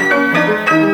Música